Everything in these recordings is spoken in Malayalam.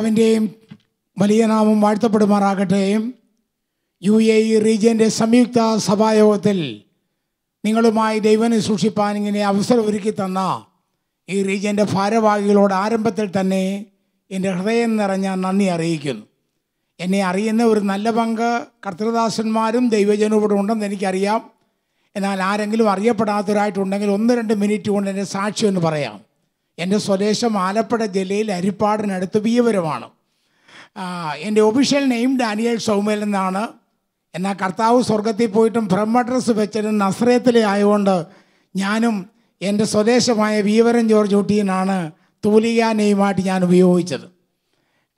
അവന്റെയും വലിയ നാമം വാഴ്ത്തപ്പെടുമാറാകട്ടെ. യു എ ഇ റീജിയന്റെ സംയുക്ത സഭായോഗത്തിൽ നിങ്ങളുമായി ദൈവനെ സൂക്ഷിപ്പാൻ ഇങ്ങനെ അവസരം ഒരുക്കി തന്ന ഈ റീജിയന്റെ ഭാരവാഹികളോട് ആരംഭത്തിൽ തന്നെ എന്റെ ഹൃദയം നിറഞ്ഞ നന്ദി അറിയിക്കുന്നു. എന്നെ അറിയുന്ന ഒരു നല്ല പങ്ക് കർത്തൃദാസന്മാരും ദൈവജനവും ഇവിടെ ഉണ്ടെന്ന് എനിക്കറിയാം. എന്നാൽ ആരെങ്കിലും അറിയപ്പെടാത്തവരായിട്ടുണ്ടെങ്കിൽ ഒന്ന് രണ്ട് മിനിറ്റ് കൊണ്ട് എന്റെ സാക്ഷി എന്ന് പറയാം. എന്റെ സ്വദേശം ആലപ്പുഴ ജില്ലയിൽ അരിപ്പാടിനടുത്ത് വീയപുരമാണ് എന്റെ ഒഫീഷ്യൽ നെയിം ഡാനിയൽ സൗമൽ എന്നാണ്. എന്നാൽ കർത്താവ് സ്വർഗത്തിൽ പോയിട്ടും ബ്രഹ്മ ഡ്രസ് വെച്ചത് നസ്രയത്തിലെ ആയതുകൊണ്ട് ഞാനും എന്റെ സ്വദേശമായ വീവരൻ ജോർജ് ഊട്ടിയനാണ് തൂലിക നെയ്മായിട്ട് ഞാൻ ഉപയോഗിച്ചത്.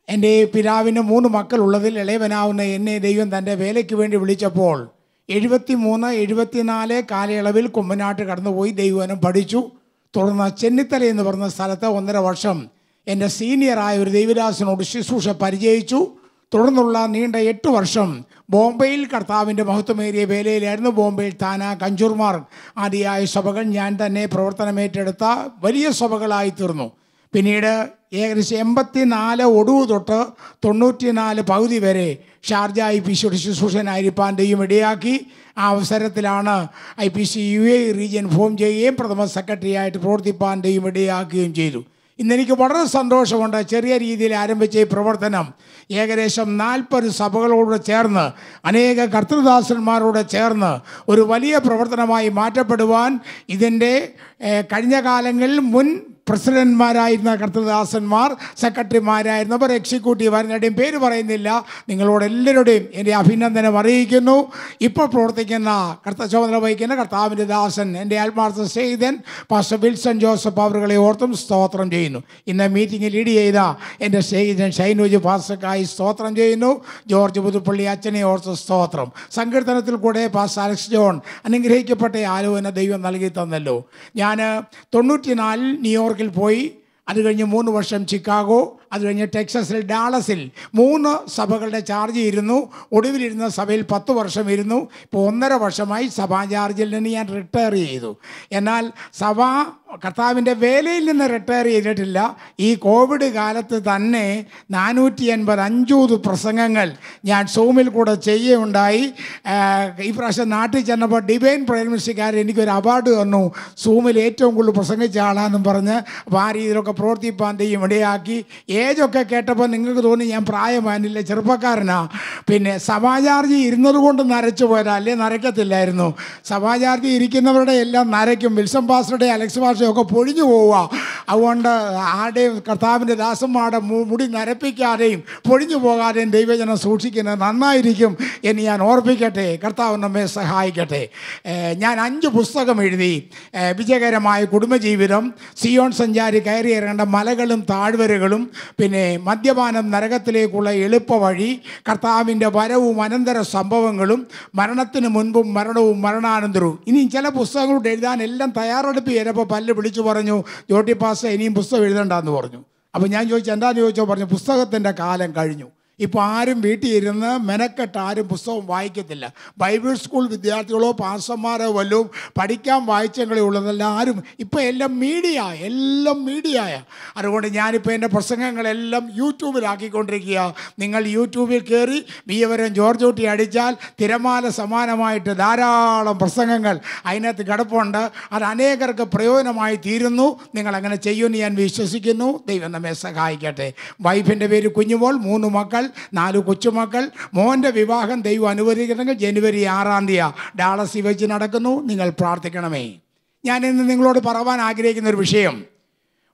എന്റെ പിതാവിന് മൂന്ന് മക്കളുള്ളതിൽ ഇളയവനാവുന്ന എന്നെ ദൈവം തന്റെ വേലയ്ക്ക് വേണ്ടി വിളിച്ചപ്പോൾ എഴുപത്തി മൂന്ന് എഴുപത്തിനാല് കാലയളവിൽ കുമ്പനാട്ട് കടന്നുപോയി ദൈവനം പഠിച്ചു. തുടർന്ന് ചെന്നിത്തല എന്ന് പറഞ്ഞ സ്ഥലത്ത് ഒന്നര വർഷം എന്റെ സീനിയറായ ഒരു ദേവിദാസിനോട് ശുശ്രൂഷ പരിചയിച്ചു. തുടർന്നുള്ള നീണ്ട എട്ട് വർഷം ബോംബെയിൽ കർത്താവിന്റെ മഹത്വമേറിയ വേലയിലായിരുന്നു ബോംബെയിൽ താന കഞ്ചൂർമാർ. ആദിയായ സഭകൾ ഞാൻ തന്നെ പ്രവർത്തനമേറ്റെടുത്ത വലിയ സഭകളായി തീർന്നു. പിന്നീട് ഏകദേശം എൺപത്തി നാല് ഒടുവ് തൊട്ട് തൊണ്ണൂറ്റിനാല് പകുതി വരെ ഷാർജ ഐ പി സിയുടെ ശുശ്രൂഷൻ ഇടയാക്കി. ആ അവസരത്തിലാണ് I P C U A region form ചെയ്യുകയും പ്രഥമ സെക്രട്ടറി ആയിട്ട് പ്രവർത്തിപ്പാൻ ഇടയാക്കുകയും ചെയ്തു. ഇന്നെനിക്ക് വളരെ സന്തോഷമുണ്ട്. ചെറിയ രീതിയിൽ ആരംഭിച്ച ഈ പ്രവർത്തനം ഏകദേശം നാൽപ്പത് സഭകളോട് ചേർന്ന് അനേക കർത്തൃദാസന്മാരോട് ചേർന്ന് ഒരു വലിയ പ്രവർത്തനമായി മാറ്റപ്പെടുവാൻ ഇതിന്റെ കഴിഞ്ഞ കാലങ്ങളിൽ മുൻ പ്രസിഡന്റ്മാരായിരുന്ന കർത്തദാസന്മാർ സെക്രട്ടറിമാരായിരുന്നവർ എക്സിക്യൂട്ടീവ് ആരുടെയും പേര് പറയുന്നില്ല. നിങ്ങളോട് എല്ലാവരുടെയും എന്റെ അഭിനന്ദനം അറിയിക്കുന്നു. ഇപ്പോൾ പ്രവർത്തിക്കുന്ന കർത്ത ചുമതല വഹിക്കുന്ന കർത്താവിന്റെ ദാസൻ എന്റെ ആത്മാർത്ഥ സ്നേഹിതൻ പാസ്റ്റർ വിൽസൺ ജോസഫ് അവരുകളെ ഓർത്തും സ്തോത്രം ചെയ്യുന്നു. ഇന്ന് മീറ്റിംഗിൽ ലീഡ് ചെയ്ത എന്റെ സ്നേഹിതൻ ഷൈനോജ് പാസ്റ്റർക്കായി സ്തോത്രം ചെയ്യുന്നു. ജോർജ് പുതുപ്പള്ളി അച്ഛനെ ഓർത്ത് സ്തോത്രം. സങ്കീർത്തനത്തിൽ കൂടെ പാസ്റ്റർ അലക്സ് ജോൺ അനുഗ്രഹിക്കപ്പെട്ട ആലോചന ദൈവം നൽകി തന്നല്ലോ. ഞാൻ തൊണ്ണൂറ്റിനാലിൽ ന്യൂയോർക്കിൽ പോയി. അത് കഴിഞ്ഞ് മൂന്ന് വർഷം ചിക്കാഗോ. അത് കഴിഞ്ഞ് ടെക്സസിൽ ഡാളസിൽ മൂന്ന് സഭകളുടെ ചാർജ് ഇരുന്നു. ഒടുവിലിരുന്ന സഭയിൽ പത്ത് വർഷം ഇരുന്നു. ഇപ്പോൾ ഒന്നര വർഷമായി സഭാ ചാർജിൽ നിന്ന് ഞാൻ റിട്ടയർ ചെയ്തു. എന്നാൽ സഭാ കർത്താവിന്റെ വേലയിൽ നിന്ന് റിട്ടയർ ചെയ്തിട്ടില്ല. ഈ കോവിഡ് കാലത്ത് തന്നെ നാനൂറ്റി എൺപത് അഞ്ചൂത് പ്രസംഗങ്ങൾ ഞാൻ സൂമിൽ കൂടെ ചെയ്യുകയുണ്ടായി. ഈ പ്രാവശ്യം നാട്ടിൽ ചെന്നപ്പോൾ ഡിവൈൻ പ്രേമസിക്കാർ എനിക്കൊരു അവാർഡ് തന്നു. സൂമിൽ ഏറ്റവും കൂടുതൽ പ്രസംഗിച്ച ആളാണെന്നും പറഞ്ഞ് അപ്പോൾ ആ രീതിയിലൊക്കെ പ്രവർത്തിപ്പാൻ ഇടയാക്കി. ഏജൊക്കെ കേട്ടപ്പോൾ നിങ്ങൾക്ക് തോന്നി ഞാൻ പ്രായമാനില്ല ചെറുപ്പക്കാരനാ. പിന്നെ സമാചാർജി ഇരുന്നത് കൊണ്ട് നരച്ചു പോരാ അല്ലേ? നരയ്ക്കത്തില്ലായിരുന്നു. സമാചാർജി ഇരിക്കുന്നവരുടെ എല്ലാം നരയ്ക്കും. വിൽസൺ പാസ്റ്ററുടെ അലക്സ് പാസ്റ്ററുടെ പൊഴിഞ്ഞു പോവുക. അതുകൊണ്ട് ആരുടെയും കർത്താവിന്റെ ദാസന്മാരുടെ മുടി നരപ്പിക്കാതെയും പൊഴിഞ്ഞു പോകാതെയും ദൈവജനം സൂക്ഷിക്കുന്നത് നന്നായിരിക്കും എന്ന് ഞാൻ ഓർപ്പിക്കട്ടെ. കർത്താവ് നമ്മെ സഹായിക്കട്ടെ. ഞാൻ അഞ്ച് പുസ്തകം എഴുതി. വിജയകരമായ കുടുംബജീവിതം സിയോൺ സഞ്ചാരി കയറിയിറങ്ങേണ്ട മലകളും താഴ്വരകളും പിന്നെ മദ്യപാനം നരകത്തിലേക്കുള്ള എളുപ്പവഴി കർത്താവിന്റെ വരവും അനന്തര സംഭവങ്ങളും മരണത്തിന് മുൻപും മരണവും മരണാനന്തരവും. ഇനി ചില പുസ്തകങ്ങളോട് എഴുതാൻ എല്ലാം തയ്യാറെടുപ്പ് ചെയ്തപ്പോൾ പല്ല് വിളിച്ചു പറഞ്ഞു ജോട്ടി പാസ് ഇനിയും പുസ്തകം എഴുതണ്ടെന്ന് പറഞ്ഞു. അപ്പോൾ ഞാൻ ചോദിച്ചു എന്താണെന്ന് ചോദിച്ചോ? പറഞ്ഞു പുസ്തകത്തിന്റെ കാലം കഴിഞ്ഞു. ഇപ്പോൾ ആരും വീട്ടിൽ ഇരുന്ന് മെനക്കെട്ട് ആരും പുസ്തകം വായിക്കത്തില്ല. ബൈബിൾ സ്കൂൾ വിദ്യാർത്ഥികളോ പാസ്റ്റർമാരോ വല്ലതും പഠിക്കാൻ വായിച്ചെങ്കിലേ ഉള്ളതല്ല ആരും. ഇപ്പോൾ എല്ലാം മീഡിയ എല്ലാം മീഡിയയ അതുകൊണ്ട് ഞാനിപ്പോൾ എന്റെ പ്രസംഗങ്ങളെല്ലാം യൂട്യൂബിലാക്കിക്കൊണ്ടിരിക്കുക നിങ്ങൾ യൂട്യൂബിൽ കയറി വിയവരം ജോർജ് ഊട്ടി അടിച്ചാൽ തിരമാല സമാനമായിട്ട് ധാരാളം പ്രസംഗങ്ങൾ അതിനകത്ത് കിടപ്പുണ്ട്. അത് അനേകർക്ക് പ്രയോജനമായി തീരുന്നു. നിങ്ങൾ അങ്ങനെ ചെയ്യുമെന്ന് ഞാൻ വിശ്വസിക്കുന്നു. ദൈവം നമ്മെ സഹായിക്കട്ടെ. വൈഫിന്റെ പേര് കുഞ്ഞുമോൾ മൂന്ന് മക്കൾ. നാല് കൊച്ചുമക്കൾ. മോന്റെ വിവാഹം ദൈവം അനുവദിക്കണമെങ്കിൽ ജനുവരി ആറാം തീയതി ഡാളസി വെച്ച് നടക്കുന്നു. നിങ്ങൾ പ്രാർത്ഥിക്കണമേ. ഞാൻ ഇന്ന് നിങ്ങളോട് പറവാൻ ആഗ്രഹിക്കുന്ന ഒരു വിഷയം.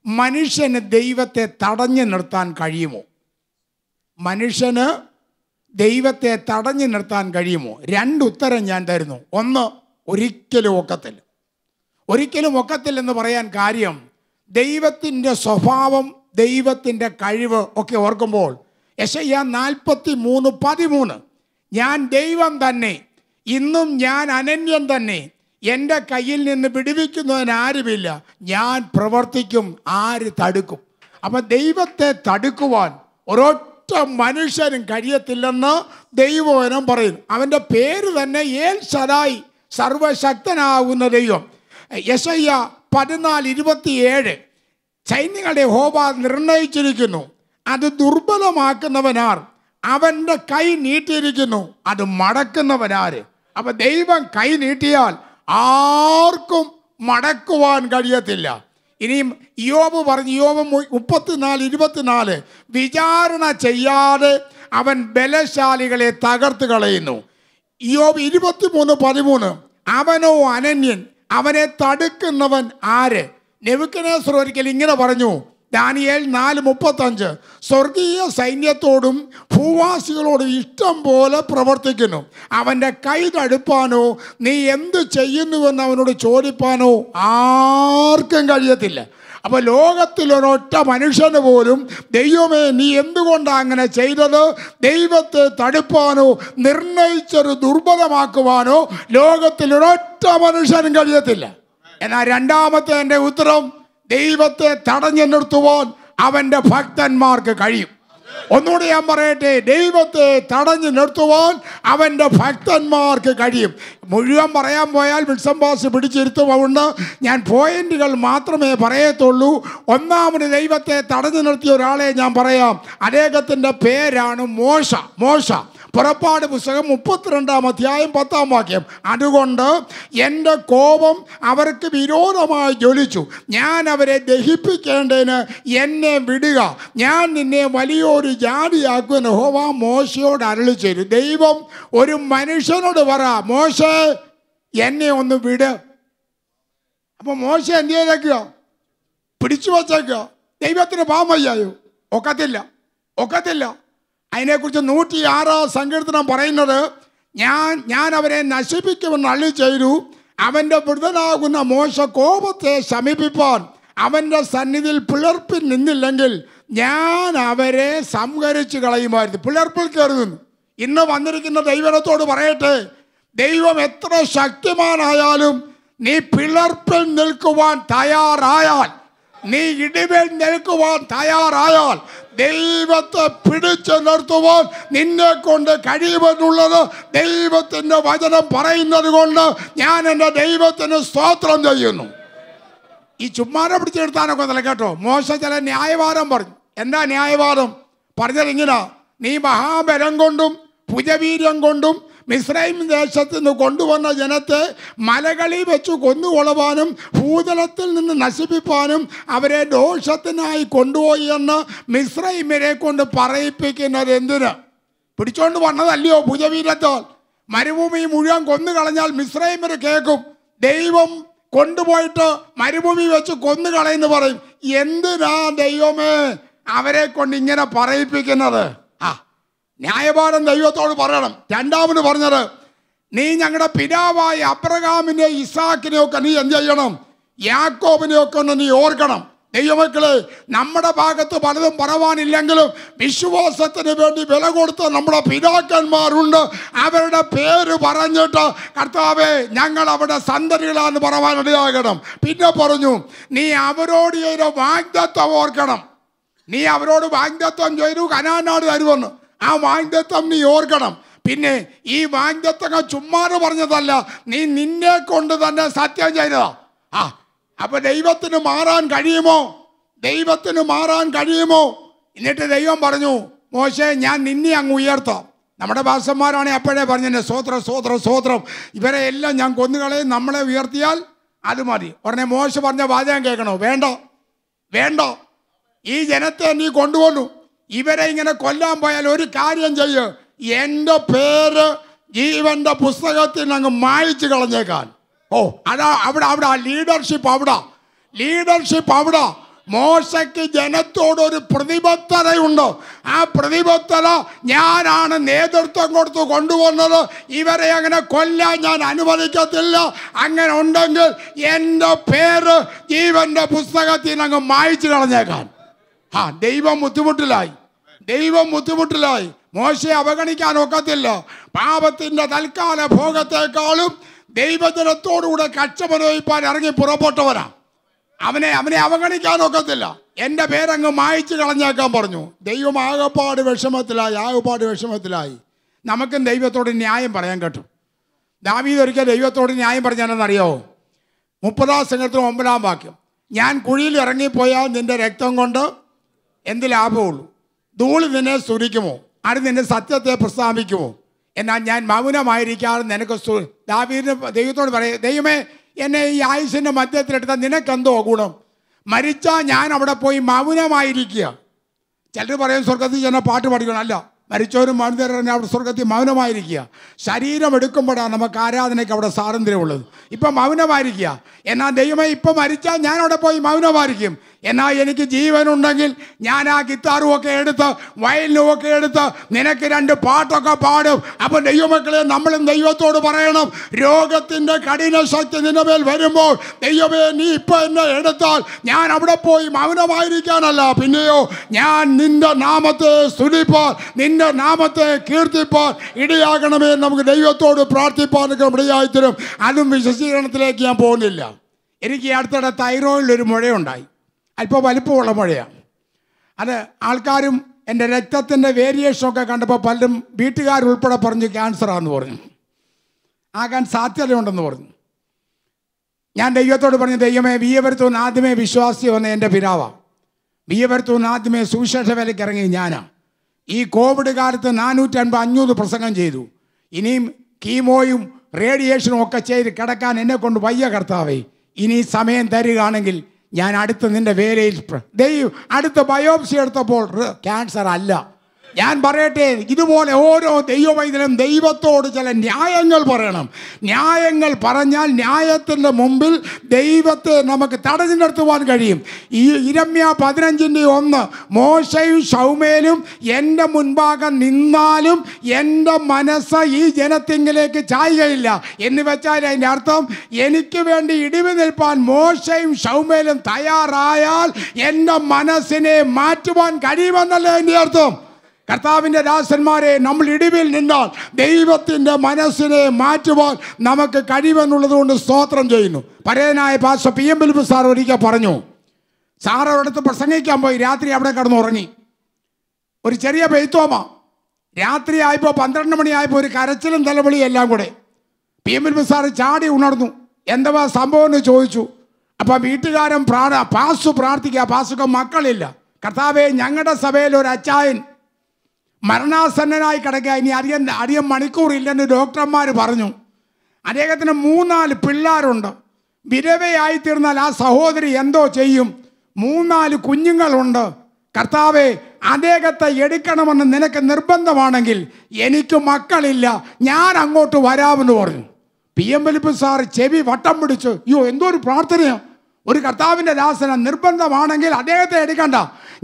മനുഷ്യന് ദൈവത്തെ തടഞ്ഞു നിർത്താൻ കഴിയുമോ? മനുഷ്യന് ദൈവത്തെ തടഞ്ഞു നിർത്താൻ കഴിയുമോ? രണ്ട് ഉത്തരം ഞാൻ തരുന്നു. ഒന്ന് ഒരിക്കലും ഒക്കത്തിൽ ഒരിക്കലും ഒക്കത്തില്ലെന്ന് പറയാൻ കാര്യം ദൈവത്തിന്റെ സ്വഭാവം ദൈവത്തിന്റെ കഴിവ് ഒക്കെ ഓർക്കുമ്പോൾ യശയ്യ നാൽപ്പത്തി മൂന്ന് പതിമൂന്ന്. ഞാൻ ദൈവം തന്നെ ഇന്നും ഞാൻ അനന്യം തന്നെ. എന്റെ കയ്യിൽ നിന്ന് വിടുവിക്കുന്നതിന് ആരുമില്ല. ഞാൻ പ്രവർത്തിക്കും ആര് തടുക്കും. അപ്പം ദൈവത്തെ തടുക്കുവാൻ ഒരൊറ്റ മനുഷ്യനും കഴിയത്തില്ലെന്ന് ദൈവവനം പറയുന്നു. അവന്റെ പേര് തന്നെ ഏൽ സദായി സർവശക്തനാകുന്ന ദൈവം. യശയ്യ പതിനാല് ഇരുപത്തിയേഴ്. സൈന്യങ്ങളുടെ ഹോബ നിർണയിച്ചിരിക്കുന്നു. അത് ദുർബലമാക്കുന്നവനാർ അവന്റെ കൈ നീട്ടിയിരിക്കുന്നു. അത് മടക്കുന്നവനാര്? അപ്പൊ ദൈവം കൈ നീട്ടിയാൽ ആർക്കും മടക്കുവാൻ കഴിയത്തില്ല. ഇനിയും യോബ് പറഞ്ഞു യോബ് മുപ്പത്തിനാല് ഇരുപത്തിനാല് വിചാരണ ചെയ്യാതെ അവൻ ബലശാലികളെ തകർത്ത് കളയുന്നു. യോബ് ഇരുപത്തിമൂന്ന് പതിമൂന്ന് അവനോ അനന്യൻ അവനെ തടുക്കുന്നവൻ ആര്? നെവുക്കനേശ്വർ ഒരിക്കൽ ഇങ്ങനെ പറഞ്ഞു ദാനിയേൽ നാല് മുപ്പത്തഞ്ച്. സ്വർഗീയ സൈന്യത്തോടും ഭൂവാസികളോടും ഇഷ്ടം പോലെ പ്രവർത്തിക്കുന്നു. അവന്റെ കൈ തടുപ്പാനോ നീ എന്ത് ചെയ്യുന്നുവെന്ന് അവനോട് ചോദിപ്പാനോ ആർക്കും കഴിയത്തില്ല. അപ്പോൾ ലോകത്തിലൊരൊറ്റ മനുഷ്യന് പോലും ദൈവമേ നീ എന്തുകൊണ്ടാണ് അങ്ങനെ ചെയ്തത്? ദൈവത്തെ തടുപ്പാനോ നിർണയിച്ചൊരു ദുർബലമാക്കുവാനോ ലോകത്തിലൊരൊറ്റ മനുഷ്യനും കഴിയത്തില്ല. എന്നാൽ രണ്ടാമത്തെ എന്റെ ഉത്തരം? ദൈവത്തെ തടഞ്ഞു നിർത്തുവാൻ അവന്റെ ഭക്തന്മാർക്ക് കഴിയും. ഒന്നുകൂടി ഞാൻ പറയട്ടെ ദൈവത്തെ തടഞ്ഞു നിർത്തുവാൻ അവന്റെ ഭക്തന്മാർക്ക് കഴിയും. മുഴുവൻ പറയാൻ പോയാൽ വിൽസംബാസ് പിടിച്ചിരുത്തുകൊണ്ട് ഞാൻ പോയിന്റുകൾ മാത്രമേ പറയത്തുള്ളൂ. ഒന്നാമത് ദൈവത്തെ തടഞ്ഞു നിർത്തിയ ഒരാളെ ഞാൻ പറയാം. അദ്ദേഹത്തിന്റെ പേരാണ് മോശ. മോശ. പുറപ്പാട് പുസ്തകം മുപ്പത്തിരണ്ടാം അധ്യായം പത്താം വാക്യം. അതുകൊണ്ട് എന്റെ കോപം അവർക്ക് വിരോധമായി ജ്വലിച്ചു. ഞാൻ അവരെ ദഹിപ്പിക്കേണ്ടതിന് എന്നെ വിടുക. ഞാൻ നിന്നെ വലിയൊരു ജാതിയാക്കുമെന്ന് ഹോവ മോശയോട് അരളി ദൈവം ഒരു മനുഷ്യനോട് പറ മോശ എന്നെ ഒന്ന് വിട്. അപ്പോൾ മോശ എന്ത് ചെയ്തേക്കുക? പിടിച്ചു വച്ചേക്കുക. ദൈവത്തിന് പാമയ്യായോ ഒക്കത്തില്ല. ഒക്കത്തില്ല. അതിനെക്കുറിച്ച് നൂറ്റി സങ്കീർത്തനം പറയുന്നത് ഞാൻ ഞാൻ അവരെ നശിപ്പിക്കുമെന്ന് അള്ളി ചെയ്തു. അവന്റെ വൃതനാകുന്ന മോശ കോപത്തെ ശമിപ്പിപ്പാൻ അവന്റെ സന്നിധിയിൽ പിളർപ്പിൽ നിന്നില്ലെങ്കിൽ ഞാൻ അവരെ സംഹരിച്ചു കളയുമായിരുന്നു. പിളർപ്പിൽ കയറി നിന്നു ഇന്ന് വന്നിരിക്കുന്ന ദൈവനത്തോട് പറയട്ടെ ദൈവം എത്ര ശക്തിമാനായാലും നീ പിളർപ്പിൽ നിൽക്കുവാൻ തയ്യാറായാൽ നീ ഇടിവിൽ നിൽക്കുവാൻ തയ്യാറായാൽ ദൈവത്തെ പിടിച്ചു നിർത്തുവാൻ നിന്നെ കൊണ്ട് കഴിയുമെന്നുള്ളത് ദൈവത്തിന്റെ വചനം പറയുന്നത് കൊണ്ട് ഞാൻ എന്റെ ദൈവത്തിന് സ്തോത്രം ചെയ്യുന്നു. ഈ ചുമ്മാനെ പിടിച്ചെടുത്താനൊക്കെ ഒന്നല്ല കേട്ടോ. മോശ ചില ന്യായവാദം പറഞ്ഞു. എന്താ ന്യായവാദം? പറഞ്ഞത് ഇങ്ങനെ. നീ മഹാബലം കൊണ്ടും ഭുജവീര്യം കൊണ്ടും മിസ്രൈം ദേശത്ത് നിന്ന് കൊണ്ടുവന്ന ജനത്തെ മലകളിൽ വെച്ച് കൊന്നുകൊള്ളുവാനും ഭൂതലത്തിൽ നിന്ന് നശിപ്പിപ്പാനും അവരെ ദോഷത്തിനായി കൊണ്ടുപോയി എന്ന് മിസ്രൈമിനെ കൊണ്ട് പറയിപ്പിക്കുന്നത് എന്തിന്? പിടിച്ചോണ്ട് വന്നതല്ലയോ ഭുജവീരത്താൽ? മരുഭൂമി മുഴുവൻ കൊന്നു കളഞ്ഞാൽ മിസ്രൈമിന് കേൾക്കും ദൈവം കൊണ്ടുപോയിട്ട് മരുഭൂമി വെച്ച് കൊന്നു കളയെന്ന് പറയും. എന്തിനാ ദൈവമേ അവരെ കൊണ്ട് ഇങ്ങനെ പറയിപ്പിക്കുന്നത്? ന്യായപാഠം ദൈവത്തോട് പറയണം. രണ്ടാമത് പറഞ്ഞത് നീ ഞങ്ങളുടെ പിതാവായ അബ്രഹാമിനെ ഇസാക്കിനെ ഒക്കെ നീ എന്ത് ചെയ്യണം? യാക്കോബിനെ ഒക്കെ ഒന്ന് നീ ഓർക്കണം. ദൈവമക്കളെ നമ്മുടെ ഭാഗത്ത് പലതും പറവാനില്ലെങ്കിലും വിശ്വാസത്തിന് വേണ്ടി വില കൊടുത്ത നമ്മുടെ പിതാക്കന്മാരുണ്ട്. അവരുടെ പേര് പറഞ്ഞിട്ട് കർത്താവെ ഞങ്ങൾ അവിടെ സന്തതികളാന്ന് പറവാനിടയാകണം പിന്നെ പറഞ്ഞു നീ അവരോട് ചെയ്ത വാഗ്ദത്വം ഓർക്കണം. നീ അവരോട് വാഗ്ദത്വം ചെയ്തു കനാനാട് തരുമെന്ന്. ആ വാഗ്ദത്വം നീ ഓർക്കണം. പിന്നെ ഈ വാഗ്ദത്തങ്ങൾ ചുമ്മാതെ പറഞ്ഞതല്ല നീ നിന്നെ കൊണ്ട് തന്നെ സത്യം ചെയ്തതാ. ആ അപ്പൊ ദൈവത്തിന് മാറാൻ കഴിയുമോ? ദൈവത്തിന് മാറാൻ കഴിയുമോ? എന്നിട്ട് ദൈവം പറഞ്ഞു മോശേ ഞാൻ നിന്നെ അങ്ങ് ഉയർത്താം. നമ്മുടെ ഭാഷന്മാരാണ് അപ്പോഴേ പറഞ്ഞത് സ്വോത്രം സ്വോത്രം സ്വോത്രം ഇവരെ എല്ലാം ഞാൻ കൊന്നുകളയും നമ്മളെ ഉയർത്തിയാൽ അത് മതി. ഉടനെ മോശ പറഞ്ഞ വാചകം കേൾക്കണോ? വേണ്ട വേണ്ട. ഈ ജനത്തെ നീ കൊണ്ടുവന്നു ഇവരെ ഇങ്ങനെ കൊല്ലാൻ പോയാൽ ഒരു കാര്യം ചെയ്യ്. എന്റെ പേര് ജീവന്റെ പുസ്തകത്തിൽ അങ്ങ് മായിച്ചു കളഞ്ഞേക്കാൻ. ഓ അതാ അവിടെ അവിടെ ലീഡർഷിപ്പ് അവിടെ. ലീഡർഷിപ്പ് അവിടെ. മോശയ്ക്ക് ജനത്തോടൊരു പ്രതിബദ്ധതയുണ്ട്. ആ പ്രതിബദ്ധത ഞാനാണ് നേതൃത്വം കൊടുത്ത് കൊണ്ടുവന്നത്. ഇവരെ അങ്ങനെ കൊല്ലാൻ ഞാൻ അനുവദിക്കത്തില്ല. അങ്ങനെ ഉണ്ടെങ്കിൽ എന്റെ പേര് ജീവന്റെ പുസ്തകത്തിൽ അങ്ങ് മായിച്ചു കളഞ്ഞേക്കാൻ. ആ ദൈവം ബുദ്ധിമുട്ടിലായി. ദൈവം ബുദ്ധിമുട്ടിലായി. മോശയെ അവഗണിക്കാൻ ഒക്കത്തില്ല. പാപത്തിന്റെ തൽക്കാല ഭോഗത്തെക്കാളും ദൈവജനത്തോടുകൂടെ കച്ചമനോയിപ്പാൻ ഇറങ്ങി പുറപ്പെട്ടവനാ. അവനെ അവനെ അവഗണിക്കാൻ ഒക്കത്തില്ല. എന്റെ പേരങ്ങ് മായച്ചു കളഞ്ഞേക്കാൻ പറഞ്ഞു. ദൈവം ആകപ്പാട് വിഷമത്തിലായി ആകപ്പാട് വിഷമത്തിലായി. നമുക്കും ദൈവത്തോട് ന്യായം പറയാൻ കേട്ടു. ദാവീദ് ഒരിക്കൽ ദൈവത്തോട് ന്യായം പറഞ്ഞാണെന്നറിയാവോ മുപ്പതാം സംഘത്തിന് ഒമ്പതാം വാക്യം. ഞാൻ കുഴിയിൽ ഇറങ്ങിപ്പോയാൽ നിന്റെ രക്തം കൊണ്ട് എന്ത് ലാഭമുള്ളൂ? ധൂളി നിന്നെ സ്തുതിക്കുമോ? അത് നിന്റെ സത്യത്തെ പ്രസ്താവിക്കുമോ? എന്നാൽ ഞാൻ മൗനമായിരിക്കാതെ നിനക്ക് ദാവീദിന് ദൈവത്തോട് പറയും ദൈവമേ എന്നെ ഈ ആയുസിന്റെ മധ്യത്തിലെടുത്താൽ നിനക്കെന്തോ ഗുണം? മരിച്ചാൽ ഞാൻ അവിടെ പോയി മൗനമായിരിക്കുക. ചിലർ പറയും സ്വർഗത്തിൽ ചെന്ന പാട്ട് പഠിക്കണം. അല്ല മരിച്ചവരും മൗനതരം അവിടെ സ്വർഗത്തിൽ മൗനമായിരിക്കുക. ശരീരം എടുക്കുമ്പോഴാണ് നമുക്ക് ആരാധനയ്ക്ക് അവിടെ സ്വാതന്ത്ര്യമുള്ളത്. ഇപ്പം മൗനമായിരിക്കുക. എന്നാൽ ദൈവമേ ഇപ്പം മരിച്ചാൽ ഞാൻ അവിടെ പോയി മൗനമായിരിക്കും. എന്നാൽ എനിക്ക് ജീവനുണ്ടെങ്കിൽ ഞാൻ ആ ഗിത്താറും ഒക്കെ എടുത്ത് വയലിനും ഒക്കെ എടുത്ത് നിനക്ക് രണ്ട് പാട്ടൊക്കെ പാടും. അപ്പോൾ ദൈവമക്കളെ നമ്മളും ദൈവത്തോട് പറയണം. രോഗത്തിന്റെ കഠിന ശക്തി നിന്റെ വരുമ്പോൾ ദൈവമേ നീ ഇപ്പം എന്നെ എടുത്താൽ ഞാൻ അവിടെ പോയി മൗനമായിരിക്കാനല്ല. പിന്നെയോ ഞാൻ നിന്റെ നാമത്തെ സ്തുതിപ്പാൻ നിന്റെ നാമത്തെ കീർത്തിപ്പാൻ ഇടയാകണമേ നമുക്ക് ദൈവത്തോട് പ്രാർത്ഥിപ്പാനൊക്കെ ഇടയായിത്തരും. അതും വിശ്വസീകരണത്തിലേക്ക് ഞാൻ പോകുന്നില്ല. എനിക്ക് അടുത്തിടെ തൈറോയിഡിലൊരു മുഴയുണ്ടായി. അല്പം വലിപ്പമുള്ള മഴയാണ് അത് ആൾക്കാരും എന്റെ രക്തത്തിന്റെ വേരിയേഷനൊക്കെ കണ്ടപ്പോൾ പലരും വീട്ടുകാരുൾപ്പെടെ പറഞ്ഞു ക്യാൻസറാന്ന് പറഞ്ഞു. ആകാൻ സാധ്യതയുണ്ടെന്ന് പറഞ്ഞു. ഞാൻ ദൈവത്തോട് പറഞ്ഞു ദൈവമേ വിയവരുത്തൂന്ന് ആദ്യമേ വിശ്വാസി വന്ന എന്റെ പിതാവാണ് വിയവരുത്തൂന്ന് ആദ്യമേ സുവിശേഷ വേലയ്ക്ക് ഇറങ്ങി ഞാനാണ് ഈ കോവിഡ് കാലത്ത് നാനൂറ്റൻപത് അഞ്ഞൂറ് പ്രസംഗം ചെയ്തു. ഇനിയും കീമോയും റേഡിയേഷനും ഒക്കെ ചെയ്ത് കിടക്കാൻ എന്നെ കൊണ്ട് വയ്യ കർത്താവേ. ഇനി സമയം തരികയാണെങ്കിൽ ഞാൻ അടുത്ത നിന്റെ വേലയിൽ ദൈവം അടുത്ത ബയോപ്സി എടുത്തപ്പോൾ ക്യാൻസർ അല്ല. ഞാൻ പറയട്ടെ ഇതുപോലെ ഓരോ ദൈവവൈദ്യനും ദൈവത്തോട് ചില ന്യായങ്ങൾ പറയണം. ന്യായങ്ങൾ പറഞ്ഞാൽ ന്യായത്തിന്റെ മുമ്പിൽ ദൈവത്തെ നമുക്ക് തടഞ്ഞു നിർത്തുവാൻ കഴിയും. ഈ ഇരമ്യ പതിനഞ്ചിന്റെ ഒന്ന് മോശയും ഷൗമേലും എന്റെ മുൻപാകെ നിന്നാലും എന്റെ മനസ്സ് ഈ ജനത്തിങ്കിലേക്ക് ചായുകയില്ല. എന്ന് വെച്ചാൽ അതിന്റെ അർത്ഥം എനിക്ക് വേണ്ടി ഇടിവ് നിൽപ്പാൻ മോശയും ഷൗമേലും തയ്യാറായാൽ എന്റെ മനസ്സിനെ മാറ്റുവാൻ കഴിയുമെന്നല്ലേ എന്റെ അർത്ഥം. കർത്താവിന്റെ ദാസന്മാരെ നമ്മൾ ഇടിവിൽ നിന്നാൽ ദൈവത്തിന്റെ മനസ്സിനെ മാറ്റുവാൻ നമുക്ക് കഴിവെന്നുള്ളത് കൊണ്ട് സ്തോത്രം ചെയ്യുന്നു. പരേതനായ pastor P M Philip sir ഒരിക്കൽ പറഞ്ഞു സാർ അവിടുത്തെ പ്രസംഗിക്കാൻ പോയി രാത്രി അവിടെ കിടന്നുറങ്ങി ഒരു ചെറിയ പെയ്ത്തോമ രാത്രി ആയപ്പോൾ പന്ത്രണ്ട് മണിയായപ്പോൾ ഒരു കരച്ചിലും തലവിളിയും എല്ലാം കൂടെ. പി എം ബിലിപ്പ് സാർ ചാടി ഉണർന്നു. എന്തുവാ സംഭവം എന്ന് ചോദിച്ചു. അപ്പം വീട്ടുകാരൻ പ്രാണ പാസു പ്രാർത്ഥിക്കുക പാസുക്ക് മക്കളില്ല. കർത്താവെ ഞങ്ങളുടെ സഭയിൽ ഒരു അച്ചായൻ മരണാസന്നനായി കിടക്കുക. ഇനി അറിയാൻ അറിയാൻ മണിക്കൂറില്ലെന്ന് ഡോക്ടർമാർ പറഞ്ഞു. അദ്ദേഹത്തിന് മൂന്നാൽ പിള്ളേരുണ്ട്. വിരവയായി തീർന്നാൽ ആ സഹോദരി എന്തോ ചെയ്യും? മൂന്നാൽ കുഞ്ഞുങ്ങളുണ്ട്. കർത്താവെ അദ്ദേഹത്തെ എടുക്കണമെന്ന് നിനക്ക് നിർബന്ധമാണെങ്കിൽ എനിക്ക് മക്കളില്ല. ഞാൻ അങ്ങോട്ട് വരാമെന്ന് പറഞ്ഞു. പി എം വലിപ്പ് സാർ ചെവി വട്ടം പിടിച്ച് അയ്യോ എന്തോ ഒരു പ്രാർത്ഥനയോ? ഒരു കർത്താവിന്റെ ദാസന നിർബന്ധമാണെങ്കിൽ അദ്ദേഹത്തെ എടുക്കണ്ട.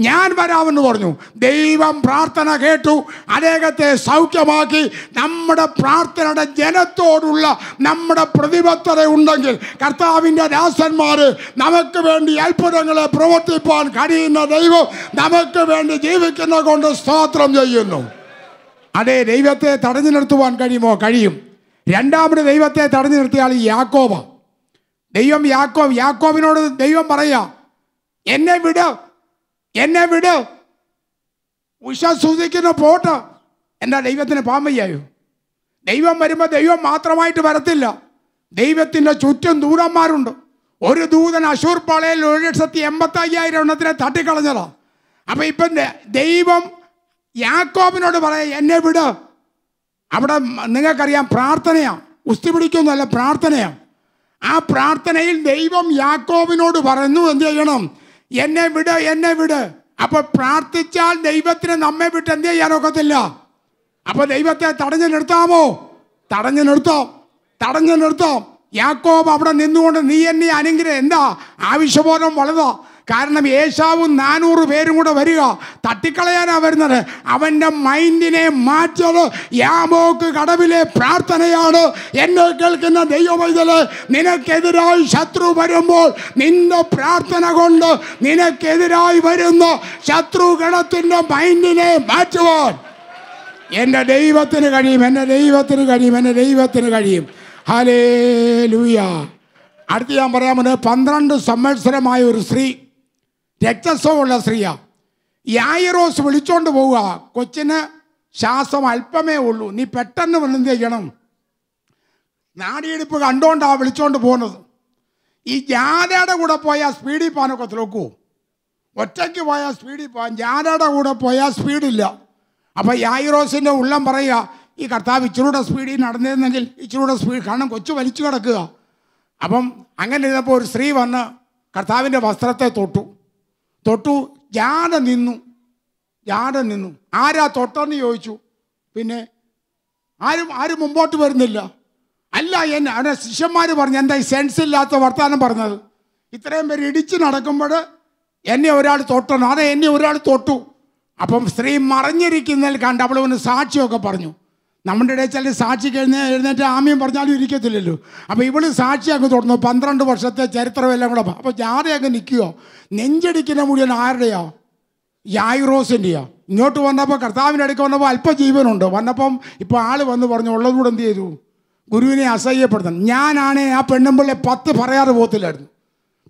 ഞാൻ വരാമെന്ന് പറഞ്ഞു. ദൈവം പ്രാർത്ഥന കേട്ടു. അദ്ദേഹത്തെ സൗഖ്യമാക്കി. നമ്മുടെ പ്രാർത്ഥനയുടെ ജനത്തോടുള്ള നമ്മുടെ പ്രതിബദ്ധത ഉണ്ടെങ്കിൽ കർത്താവിന്റെ ദാസന്മാർ നമുക്ക് വേണ്ടി അത്ഭുതങ്ങളെ പ്രവർത്തിപ്പാൻ കഴിയുന്ന ദൈവം നമുക്ക് വേണ്ടി ജീവിക്കുന്ന കൊണ്ട് സ്തോത്രം ചെയ്യുന്നു. അതെ ദൈവത്തെ തടഞ്ഞു നിർത്തുവാൻ കഴിയുമോ? കഴിയും. രണ്ടാമത് ദൈവത്തെ തടഞ്ഞു നിർത്തിയാൽ ഈ യാക്കോബ ദൈവം യാക്കോ യാക്കോബിനോട് ദൈവം പറയാ എന്നെ വിട് എന്നെ വിട്. ഉഷ സൂചിക്കുന്ന പോട്ട് എന്താ ദൈവത്തിന് പാമ്പയ്യായോ? ദൈവം വരുമ്പോൾ ദൈവം മാത്രമായിട്ട് വരത്തില്ല. ദൈവത്തിന്റെ ചുറ്റും ദൂതന്മാരുണ്ട്. ഒരു ദൂതൻ അശൂർ പാളയിൽ ഒരു ലക്ഷത്തി എൺപത്തി അയ്യായിരം എണ്ണത്തിനെ തട്ടിക്കളഞ്ഞതാ. അപ്പം ഇപ്പം ദൈവം യാക്കോബിനോട് പറയാം എന്നെ വിട്. അവിടെ നിങ്ങൾക്കറിയാം പ്രാർത്ഥനയാണ് ഉസ്തി പിടിക്കൊന്നുമല്ല പ്രാർത്ഥനയാണ് ആ പ്രാർത്ഥനയിൽ ദൈവം യാക്കോബിനോട് പറഞ്ഞു എന്ത് ചെയ്യണം? എന്നെ വിട് എന്നെ വിട്. അപ്പോൾ പ്രാർത്ഥിച്ചാൽ ദൈവത്തിന് നമ്മെ വിട്ട് എന്ത് ചെയ്യാനൊക്കത്തില്ല അപ്പൊ ദൈവത്തെ തടഞ്ഞു നിർത്താമോ തടഞ്ഞു നിർത്തോ തടഞ്ഞു നിർത്താം യാക്കോബ് അവിടെ നിന്നുകൊണ്ട് നീ എന്നെ അനുഗ്രഹം. എന്താ? ആവശ്യബോധം വളതാ കാരണം ഏശാവും നാനൂറ് പേരും കൂടെ വരിക. തട്ടിക്കളയാനാണ് വരുന്നത്. അവന്റെ മൈൻഡിനെ മാറ്റത് യാമോക്ക് കടവിലെ പ്രാർത്ഥനയാണ്. എന്നെ കേൾക്കുന്ന ദൈവമൈതൽ നിനക്കെതിരായി ശത്രു വരുമ്പോൾ നിന്റെ പ്രാർത്ഥന കൊണ്ട് നിനക്കെതിരായി വരുന്ന ശത്രുഗണത്തിന്റെ മൈൻഡിനെ മാറ്റുവാൻ. എന്റെ ദൈവത്തിന് കഴിയും എന്റെ ദൈവത്തിന് കഴിയും എന്റെ ദൈവത്തിന് കഴിയും. ഹലേ ലൂയ അടുത്ത് ഞാൻ പറയാൻ പന്ത്രണ്ട് സംവത്സരമായ ഒരു സ്ത്രീ രക്തസ്വമുള്ള സ്ത്രീയാ. യായിറോസ് വിളിച്ചോണ്ട് പോവുക. കൊച്ചിന് ശ്വാസം അല്പമേ ഉള്ളൂ. നീ പെട്ടെന്ന് വന്നെന്ത് ചെയ്യണം. നാടിയെടുപ്പ് കണ്ടുകൊണ്ടാണ് വിളിച്ചോണ്ട് പോകുന്നത്. ഈ ജാഥയുടെ കൂടെ പോയാൽ സ്പീഡിൽ പോകാനൊക്കെ നോക്കൂ. ഒറ്റയ്ക്ക് പോയാൽ സ്പീഡിൽ പോകാൻ ജാഥയുടെ കൂടെ പോയാൽ സ്പീഡില്ല അപ്പം യായിറോസിന്റെ ഉള്ളം പറയുക ഈ കർത്താവ് ഇച്ചിരൂടെ സ്പീഡിൽ നടന്നിരുന്നെങ്കിൽ ഇച്ചിരൂടെ സ്പീഡ് കാരണം കൊച്ചു വലിച്ചു കിടക്കുക. അപ്പം അങ്ങനെ ഇരുന്നപ്പോൾ ഒരു സ്ത്രീ വന്ന് കർത്താവിന്റെ വസ്ത്രത്തെ തൊട്ടു. തൊട്ടു ജാട നിന്നു. ജാട നിന്നു. ആരാ തൊട്ടെന്ന് ചോദിച്ചു. പിന്നെ ആരും ആരും മുമ്പോട്ട് വരുന്നില്ല. അല്ല എന്നെ അവനെ ശിഷ്യന്മാർ പറഞ്ഞു എന്താ ഈ സെൻസ് ഇല്ലാത്ത വർത്താനം പറഞ്ഞത്? ഇത്രയും പേര് ഇടിച്ച് നടക്കുമ്പോൾ എന്നെ ഒരാൾ തൊട്ടണം. അതെ എന്നെ ഒരാൾ തൊട്ടു. അപ്പം സ്ത്രീ മറിഞ്ഞിരിക്കുന്നതിൽ കണ്ട് അവൾ ഒന്ന് സാക്ഷിയൊക്കെ പറഞ്ഞു. നമ്മുടെ ഇടയിൽ ചില സാക്ഷി കഴിഞ്ഞ് എഴുന്നേറ്റ് ആമയും പറഞ്ഞാലും ഇരിക്കത്തില്ലല്ലോ. അപ്പോൾ ഇവൾ സാക്ഷിയാക്കി തുടർന്നു പന്ത്രണ്ട് വർഷത്തെ ചരിത്രമെല്ലാം കൂടെ. അപ്പോൾ അങ്ങ് നിൽക്കുകയോ നെഞ്ചടിക്കുന്ന മുഴുവൻ ആരുടെയോ? യായുറോസിന്റെയോ ഇങ്ങോട്ട് വന്നപ്പോൾ കർത്താവിന്റെ അടുക്ക വന്നപ്പോൾ അല്പജീവനുണ്ട് വന്നപ്പം ഇപ്പോൾ ആൾ വന്ന് പറഞ്ഞു ഉള്ളതുകൂടെ എന്ത് ചെയ്തു? ഗുരുവിനെ അസഹ്യപ്പെടുത്തണം. ഞാനാണേ ആ പെണ്ണുമ്പിള്ളെ പത്ത് പറയാതെ പോകത്തില്ലായിരുന്നു.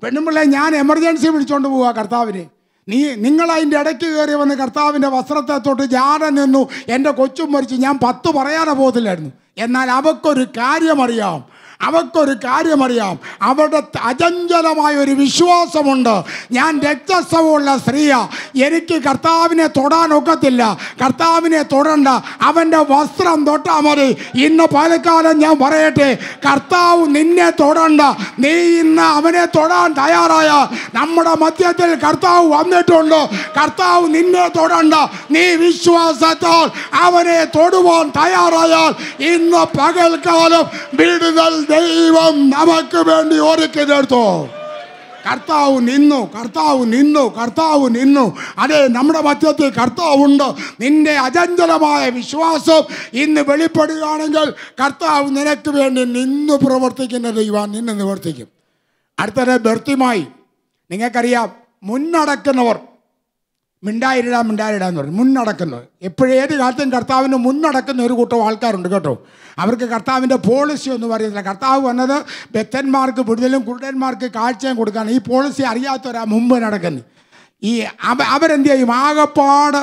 പെണ്ണുമ്പിള്ളെ ഞാൻ എമർജൻസി വിളിച്ചുകൊണ്ട് പോവുക കർത്താവിനെ. നീ നിങ്ങൾ അതിന്റെ ഇടയ്ക്ക് കയറി വന്ന് കർത്താവിന്റെ വസ്ത്രത്തെ തൊട്ട് ജാടൻ നിന്നു. എന്റെ കൊച്ചും മരിച്ചു. ഞാൻ പത്ത് പറയാതെ പോകത്തില്ലായിരുന്നു. എന്നാൽ അവക്കൊരു കാര്യമറിയാം. അവക്കൊരു കാര്യമറിയാം. അവരുടെ അചഞ്ചലമായ ഒരു വിശ്വാസമുണ്ട്. ഞാൻ രക്തസ്രവമുള്ള സ്ത്രീയാ. എനിക്ക് കർത്താവിനെ തൊടാൻ ഒക്കത്തില്ല. കർത്താവിനെ തൊടണ്ട. അവന്റെ വസ്ത്രം തൊട്ടാൽ മതി. ഇന്ന് പാലക്കാലം ഞാൻ പറയട്ടെ. കർത്താവ് നിന്നെ തൊടണ്ട. നീ ഇന്ന് അവനെ തൊടാൻ തയ്യാറായ. നമ്മുടെ മധ്യത്തിൽ കർത്താവ് വന്നിട്ടുണ്ട്. കർത്താവ് നിന്നെ തൊടണ്ട. നീ വിശ്വാസത്താൽ അവനെ തൊടുവാൻ തയ്യാറായാൽ ഇന്ന് പകൽക്കാലം വിടുതൽ ദൈവം നമുക്ക് വേണ്ടി ഒരുക്കിയെടുത്തു കർത്താവ് നിന്നു കർത്താവ് നിന്നു കർത്താവ് നിന്നു. അതെ നമ്മുടെ മധ്യത്തിൽ കർത്താവുണ്ട് നിന്റെ അചഞ്ചലമായ വിശ്വാസം ഇന്ന് വെളിപ്പെടുകയാണെങ്കിൽ കർത്താവ് നിനക്ക് വേണ്ടി നിന്നു പ്രവർത്തിക്കുന്ന ദൈവം നിന്നെ നിവർത്തിക്കും. അടുത്തത് ബർത്തിമായി നിങ്ങൾക്കറിയാം മുന്നടക്കുന്നവർ മിണ്ടായിരിടാ മിണ്ടായിടാന്ന് പറഞ്ഞു. മുന്നടക്കുന്നത്. എപ്പോഴും ഏത് കാലത്തും കർത്താവിന് മുന്നടക്കുന്ന ഒരു കൂട്ടം ആൾക്കാരുണ്ട് കേട്ടോ. അവർക്ക് കർത്താവിന്റെ പോളിസി ഒന്നും അറിയത്തില്ല. കർത്താവ് വന്നത് ബെത്തന്മാർക്ക് വിടുതലും കുരുടന്മാർക്ക് കാഴ്ചയും കൊടുക്കാണ് ഈ പോളിസി അറിയാത്തവരാ മുമ്പ് നടക്കുന്നത്. ഈ അവ അവരെന്ത് ചെയ്യും? ആകപ്പാട്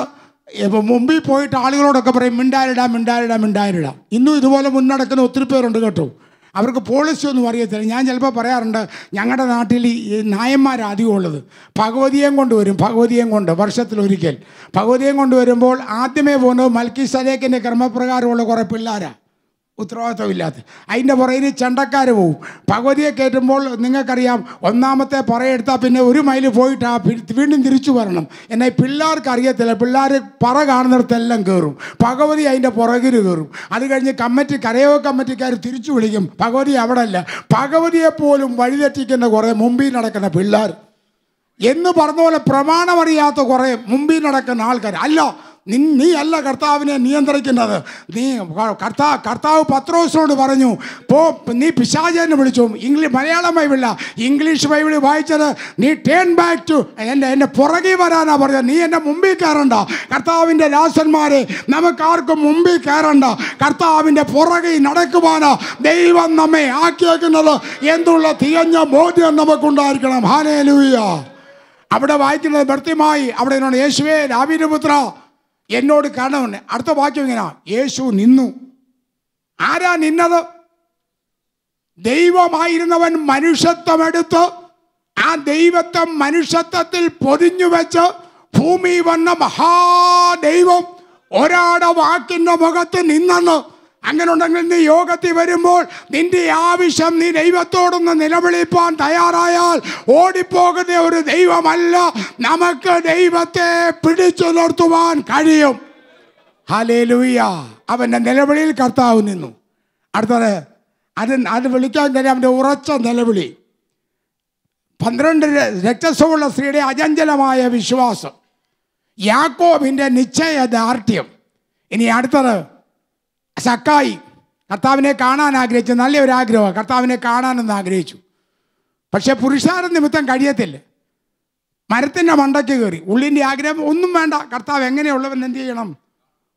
ഇപ്പം മുമ്പിൽ പോയിട്ട് ആളുകളോടൊക്കെ പറയും മിണ്ടായിടാ മിണ്ടായിടാ മിണ്ടായിടാ ഇന്നും ഇതുപോലെ മുന്നടക്കുന്ന ഒത്തിരി പേരുണ്ട് കേട്ടോ. അവർക്ക് പോളിസി ഒന്നും അറിയത്തില്ല. ഞാൻ ചിലപ്പോൾ പറയാറുണ്ട് ഞങ്ങളുടെ നാട്ടിൽ ഈ നായന്മാരാധികം ഉള്ളത്. ഭഗവതിയും കൊണ്ടുവരും വരും ഭഗവതിയും കൊണ്ട് വർഷത്തിലൊരിക്കൽ. ഭഗവതിയും കൊണ്ടുവരുമ്പോൾ ആദ്യമേ പോകുന്നത് മൽക്കി സലേക്കിന്റെ ക്രമപ്രകാരമുള്ള കുറേ പിള്ളേരാണ് ഉത്തരവാദിത്തമില്ലാത്ത അതിന്റെ പുറകിൽ ചണ്ടക്കാർ പോവും. ഭഗവതിയെ കയറ്റുമ്പോൾ നിങ്ങൾക്കറിയാം ഒന്നാമത്തെ പറയെടുത്താൽ പിന്നെ ഒരു മൈൽ പോയിട്ട് ആ വീണ്ടും തിരിച്ചു വരണം. എന്നാൽ പിള്ളേർക്ക് അറിയത്തില്ല. പിള്ളേർ പറ കാണുന്നിടത്തെല്ലാം കയറും ഭഗവതി അതിന്റെ പുറകിൽ കയറും അത് കഴിഞ്ഞ് കമ്മിറ്റി കരയോ കമ്മിറ്റിക്കാർ തിരിച്ചു വിളിക്കും. ഭഗവതി അവിടെ അല്ല പകുതിയെപ്പോലും പോലും വഴിതെറ്റിക്കുന്ന കുറേ മുമ്പിൽ നടക്കുന്ന പിള്ളേർ. എന്ന് പറഞ്ഞ പോലെ പ്രമാണമറിയാത്ത കുറേ മുമ്പിൽ നടക്കുന്ന ആൾക്കാർ അല്ല നീ അല്ല കർത്താവിനെ നിയന്ത്രിക്കുന്നത്. നീ കർത്താവ് കർത്താവ് പത്രോസിനോട് പറഞ്ഞു പോ നീ പിശാചനെ വിളിച്ചു. ഇംഗ്ലീഷ് മലയാളം ബൈബിളില്ല ഇംഗ്ലീഷ് ബൈബിൾ വായിച്ചത് നീ ടേൺ ബാക്ക് ടു എന്റെ എന്റെ പുറകിൽ വരാനാ പറഞ്ഞത്. നീ എന്റെ മുമ്പിൽ കയറണ്ട. കർത്താവിന്റെ ദാസന്മാരെ നമുക്കാർക്കും മുമ്പിൽ കയറണ്ട. കർത്താവിന്റെ പുറകിൽ നടക്കുവാനാ ദൈവം നമ്മെ ആക്കിയേക്കുന്നത്. എന്നുള്ള തികഞ്ഞ ബോധ്യം നമുക്കുണ്ടായിരിക്കണം. ഹാനേ അവിടെ വായിക്കുന്നത് ഭർത്തിമായി അവിടെ എന്നോട് യേശുവേ രാവിലെ പുത്ര. എന്നോട് കരണമുണ്ട് അടുത്ത വാക്യം ഇങ്ങനെ. യേശു നിന്നു. ആരാ നിന്നത്? ദൈവമായിരുന്നവൻ മനുഷ്യത്വമെടുത്ത് ആ ദൈവത്വം മനുഷ്യത്വത്തിൽ പൊതിഞ്ഞു വെച്ച് ഭൂമി വന്ന മഹാദൈവം ഒരാടെ വാക്കിന്റെ മുഖത്ത് നിന്നെന്ന് അങ്ങനെ ഉണ്ടെങ്കിൽ നീ യോഗത്തിൽ വരുമ്പോൾ നിന്റെ ആവശ്യം നീ ദൈവത്തോടൊന്ന് നിലവിളിപ്പാൻ തയ്യാറായാൽ ഓടിപ്പോകുന്ന ഒരു ദൈവമല്ല. നമുക്ക് ദൈവത്തെ പിടിച്ചു നിർത്തുവാൻ കഴിയും. ഹലേലൂയ അവന്റെ നിലവിളിയിൽ കർത്താവ് നിന്നു. അടുത്തത് അത് അത് വിളിക്കാൻ കഴിയും അവന്റെ ഉറച്ച നിലവിളി. പന്ത്രണ്ട് രക്തസ്വമുള്ള സ്ത്രീയുടെ അചഞ്ചലമായ വിശ്വാസം. യാക്കോബിന്റെ നിശ്ചയദാർഢ്യം. ഇനി അടുത്തത് സക്കായി കർത്താവിനെ കാണാൻ ആഗ്രഹിച്ചു നല്ലൊരാഗ്രഹമാണ്. കർത്താവിനെ കാണാനെന്ന് ആഗ്രഹിച്ചു. പക്ഷെ പുരുഷാര നിമിത്തം കഴിയത്തില്ല. മരത്തിന്റെ മണ്ടയ്ക്ക് കയറി. ഉള്ളിന്റെ ആഗ്രഹം ഒന്നും വേണ്ട. കർത്താവ് എങ്ങനെയുള്ളവൻ എന്ത് ചെയ്യണം?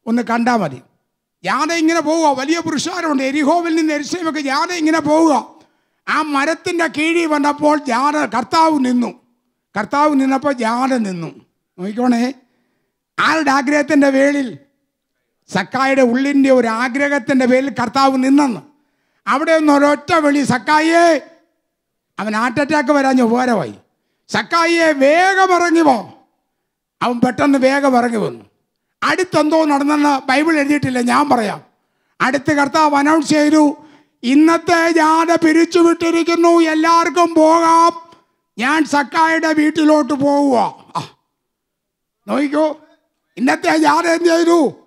ഒന്ന് കണ്ടാൽ മതി. യാത ഇങ്ങനെ പോവുക. വലിയ പുരുഷാരമുണ്ട്. എരിഹോവിൽ നിന്ന് എരിശയമൊക്കെ യാത ഇങ്ങനെ പോവുക. ആ മരത്തിന്റെ കീഴിൽ വന്നപ്പോൾ ജാത കർത്താവ് നിന്നു. കർത്താവ് നിന്നപ്പോൾ ജാത നിന്നു. നോക്കിക്കോണേ. ആരുടെ ആഗ്രഹത്തിന്റെ വേളിൽ? സക്കായുടെ ഉള്ളിന്റെ ഒരു ആഗ്രഹത്തിന്റെ പേരിൽ കർത്താവ് നിന്നെന്ന്. അവിടെ ഒന്ന് ഒരൊറ്റ വിളി സക്കായേ അവൻ ഹാർട്ട് അറ്റാക്ക് വരാഞ്ഞ ഉപകാരമായി. സക്കായിയെ വേഗം ഇറങ്ങി പോ അവൻ പെട്ടെന്ന് വേഗം ഇറങ്ങി വന്നു. അടുത്തെന്തോ നടന്നെന്ന് ബൈബിൾ എഴുതിയിട്ടില്ല ഞാൻ പറയാം. അടുത്ത് കർത്താവ് അനൗൺസ് ചെയ്തു ഇന്നത്തെ ജാഥ പിരിച്ചുവിട്ടിരിക്കുന്നു എല്ലാവർക്കും പോകാം. ഞാൻ സക്കായുടെ വീട്ടിലോട്ട് പോവുക. നോക്കിക്കോ ഇന്നത്തെ ജാഥ എന്ത് ചെയ്തു?